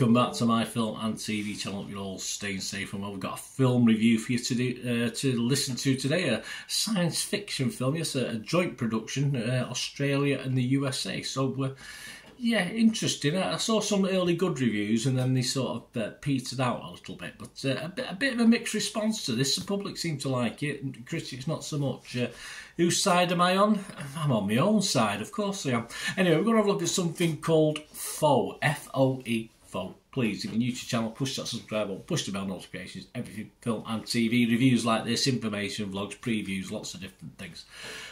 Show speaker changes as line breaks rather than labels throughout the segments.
welcome back to my film and TV channel. You're all staying safe, and we've got a film review for you to do, uh, to listen to today. A science fiction film, yes, a, joint production, uh, Australia and the USA. So, uh, yeah, interesting. I saw some early good reviews, and then they sort of uh, petered out a little bit. But uh, a bit, a bit of a mixed response to this. The public seem to like it, and critics not so much. Uh, whose side am I on? I'm on my own side, of course I am. Anyway, we're going to have a look at something called Foe, F-O-E, Please, if you're new to the channel, push that subscribe button, push the bell notifications, everything, film and TV, reviews like this, information, vlogs, previews, lots of different things.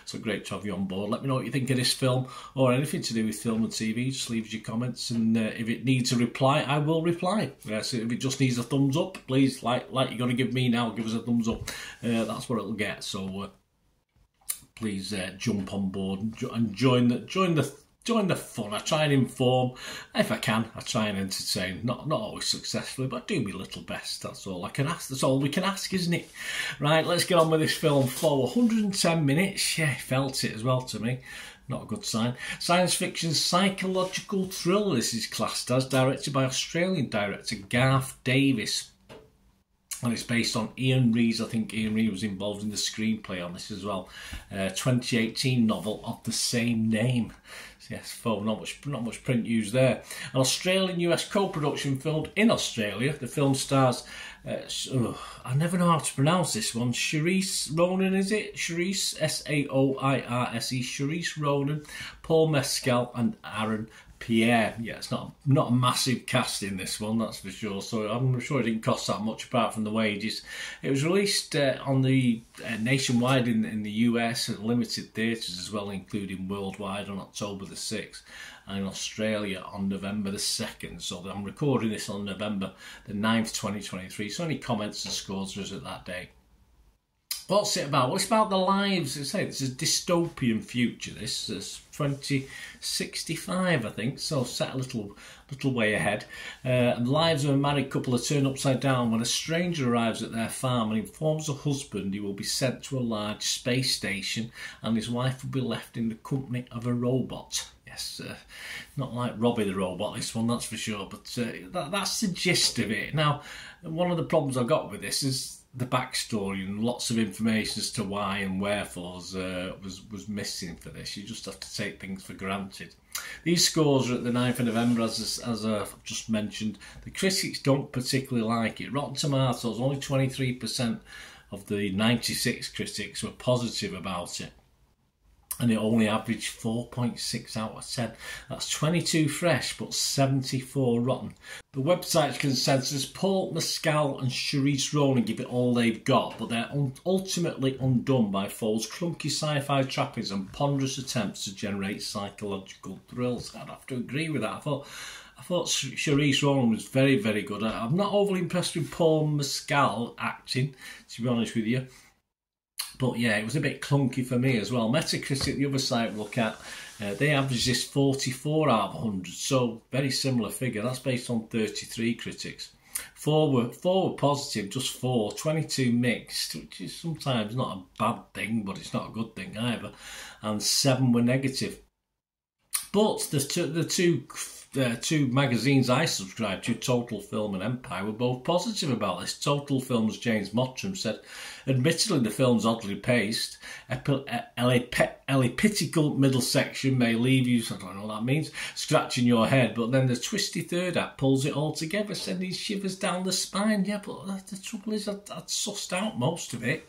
So great to have you on board. Let me know what you think of this film or anything to do with film and TV. Just leave your comments, and uh, if it needs a reply, I will reply. Yeah, so if it just needs a thumbs up, please, like like you're going to give me now, give us a thumbs up. Uh, that's what it'll get. So uh, please uh, jump on board and join the join the join the fun. I try and inform if I can. I try and entertain. Not not always successfully, but I do my little best. That's all I can ask. That's all we can ask, isn't it? Right, let's get on with this film for 110 minutes. Yeah, felt it as well to me. Not a good sign. Science fiction psychological thriller. This is classed as directed by Australian director Garth Davis and it's based on Iain Reid's. I think Iain Reid was involved in the screenplay on this as well. Uh, 2018 novel of the same name. So yes, Foe, not much, not much print used there. An Australian-US co-production filmed in Australia. The film stars. Uh, oh, I never know how to pronounce this one. Saoirse Ronan, is it? Saoirse S A O I R S E. Saoirse Ronan, Paul Mescal, and Aaron Pierre. Yeah, it's not not a massive cast in this one, that's for sure. So I'm sure it didn't cost that much apart from the wages. It was released uh, on the uh, nationwide in, in the US at limited theatres as well, including worldwide on October the 6th and in Australia on November the 2nd. So I'm recording this on November the 9th, 2023. So any comments and scores us at that day? What's it about? What's about the lives? It's a dystopian future. This is 2065, I think. So set a little, little way ahead. Uh, the lives of a married couple are turned upside down when a stranger arrives at their farm and informs the husband he will be sent to a large space station, and his wife will be left in the company of a robot. Yes, uh, not like Robbie the robot. This one, that's for sure. But uh, that, that's the gist of it. Now, one of the problems I got with this is the backstory and lots of information as to why and wherefores uh, was was missing for this. You just have to take things for granted. These scores are at the 9th of November, as as I've just mentioned. The critics don't particularly like it. Rotten Tomatoes only 23% of the 96 critics were positive about it and it only averaged 4.6 out of 10. That's 22 fresh, but 74 rotten. The website's consensus Paul Mescal and Saoirse Ronan give it all they've got, but they're un- ultimately undone by Foe's clunky sci fi trappings and ponderous attempts to generate psychological thrills. I'd have to agree with that. I thought. I thought was very, very good. I'm not overly impressed with Paul Mescal acting, to be honest with you. But yeah, it was a bit clunky for me as well. Metacritic, the other site look at, uh, they average this 44 out of 100, so very similar figure. That's based on 33 critics. Four were, four were positive, just four. 22 mixed, which is sometimes not a bad thing, but it's not a good thing either. And seven were negative. But the two, the two uh, two magazines I subscribe to, Total Film and Empire, were both positive about this. Total Film's James Mottram said, admittedly the film's oddly paced, elliptical middle section may leave you, I don't know what that means, scratching your head, but then the twisty third act pulls it all together, sending shivers down the spine. Yeah, but the trouble is I'd, I'd sussed out most of it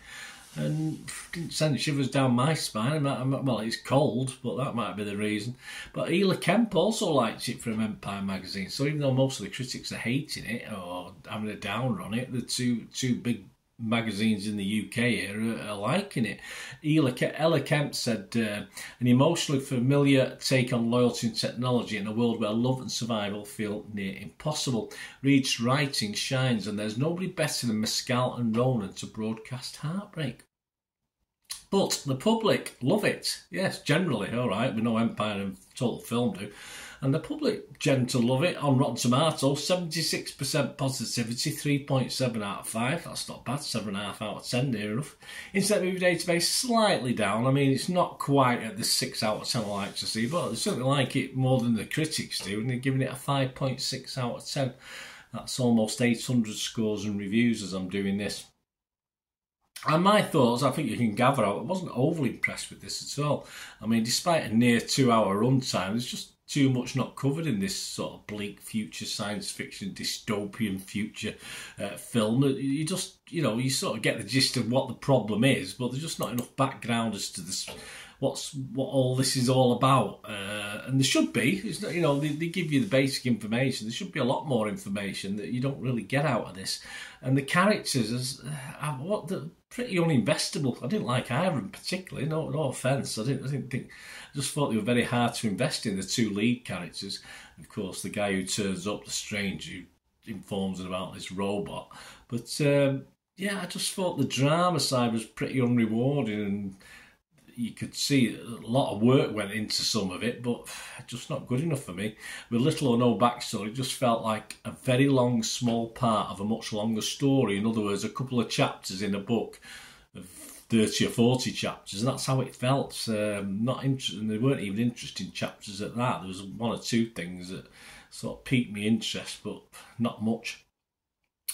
and didn't send shivers down my spine. Well, it's cold, but that might be the reason. But Ella Kemp also liked it from Empire magazine. So even though most of the critics are hating it or having a downer on it, the two two big magazines in the UK here are, liking it. Ela, Ella Kemp said, uh, an emotionally familiar take on loyalty and technology in a world where love and survival feel near impossible. Reid's writing shines, and there's nobody better than Mescal and Ronan to broadcast heartbreak. But the public love it. Yes, generally, all right. We know Empire and Total Film do. And the public gent to love it on Rotten Tomatoes. Seventy six percent positivity, three point seven out of five. That's not bad. Seven and a half out of ten, near enough. Internet Movie Database slightly down. I mean, it's not quite at the six out of ten I like to see, but I certainly like it more than the critics do, and they're giving it a five point six out of ten. That's almost 800 scores and reviews as I'm doing this. And my thoughts, I think you can gather I wasn't overly impressed with this at all. I mean, despite a near two hour runtime, there's just too much not covered in this sort of bleak future science fiction dystopian future uh, film. You just, you know, you sort of get the gist of what the problem is, but there's just not enough background as to this what's what all this is all about. Uh, and there should be, it's not, you know, they, they, give you the basic information. There should be a lot more information that you don't really get out of this. And the characters, as uh, what the pretty uninvestable. I didn't like Iron particularly. No, no offense. I didn't. I didn't think. I just thought they were very hard to invest in the two lead characters. Of course, the guy who turns up, the stranger who informs about this robot. But um, yeah, I just thought the drama side was pretty unrewarding and you could see a lot of work went into some of it, but just not good enough for me. With little or no backstory, it just felt like a very long, small part of a much longer story. In other words, a couple of chapters in a book of 30 or 40 chapters, and that's how it felt. Um, not interesting, they weren't even interesting chapters at that. There was one or two things that sort of piqued my interest, but not much.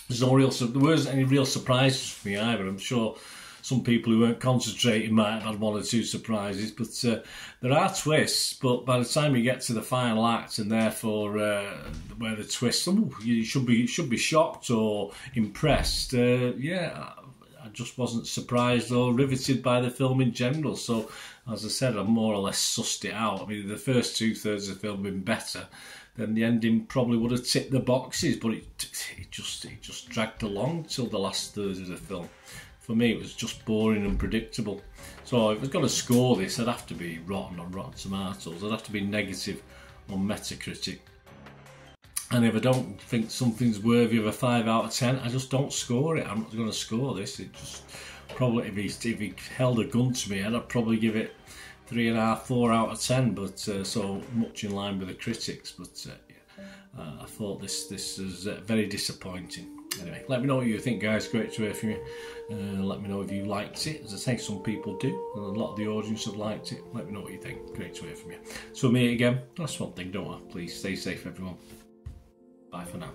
There's no real, there wasn't any real surprises for me either. I'm sure some people who weren't concentrating might have had one or two surprises. But uh, there are twists. But by the time you get to the final act, and therefore uh, where the twist, oh, you should be should be shocked or impressed. Uh, yeah. I just wasn't surprised or riveted by the film in general. So, as I said, I more or less sussed it out. I mean, the first two thirds of the film been better, then the ending probably would have ticked the boxes, but it, it just it just dragged along till the last third of the film for me, it was just boring and predictable. So if I was going to score this, I'd have to be rotten on Rotten Tomatoes. I'd have to be negative on Metacritic. And if I don't think something's worthy of a five out of ten, I just don't score it. I'm not going to score this. It just probably if he, if he held a gun to me, I'd probably give it three and a half, four out of ten. But uh, so much in line with the critics. But uh, yeah, uh, I thought this this was uh, very disappointing. Anyway, let me know what you think, guys. Great to hear from you. Uh, let me know if you liked it. As I say, some people do, and a lot of the audience have liked it. Let me know what you think. Great to hear from you. So, me again. That's one thing, don't I? Please stay safe, everyone. Bye for now.